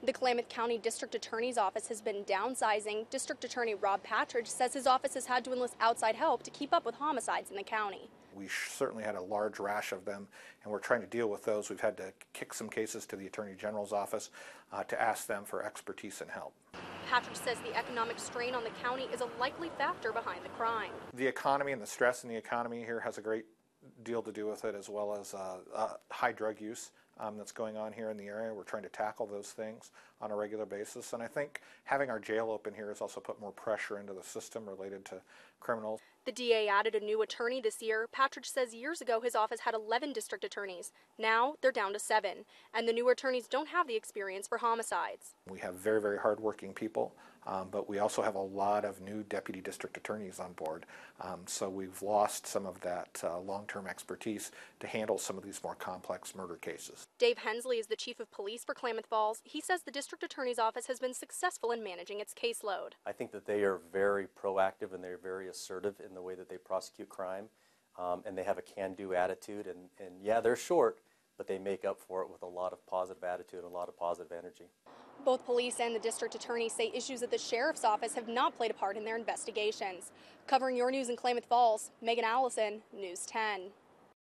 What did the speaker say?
The Klamath County District Attorney's Office has been downsizing. District Attorney Rob Patridge says his office has had to enlist outside help to keep up with homicides in the county. We certainly had a large rash of them, and we're trying to deal with those. We've had to kick some cases to the Attorney General's office uh, to ask them for expertise and help. Patridge says the economic strain on the county is a likely factor behind the crime. The economy and the stress in the economy here has a great deal to do with it, as well as uh, uh, high drug use um, that's going on here in the area. We're trying to tackle those things on a regular basis, and I think having our jail open here has also put more pressure into the system related to criminals. The DA added a new attorney this year. Patridge says years ago his office had 11 district attorneys. Now they're down to seven, and the new attorneys don't have the experience for homicides. We have very, very hardworking people, um, but we also have a lot of new deputy district attorneys on board. Um, so we've lost some of that uh, long term expertise to handle some of these more complex murder cases. Dave Henslee is the chief of police for Klamath Falls. He says the district attorney's office has been successful in managing its caseload. I think that they are very proactive and they're very assertive in the way that they prosecute crime. Um, and they have a can do attitude. And, and yeah, they're short, but they make up for it with a lot of positive attitude and a lot of positive energy. Both police and the district attorney say issues at the sheriff's office have not played a part in their investigations. Covering your news in Klamath Falls, Megan Allison, News 10.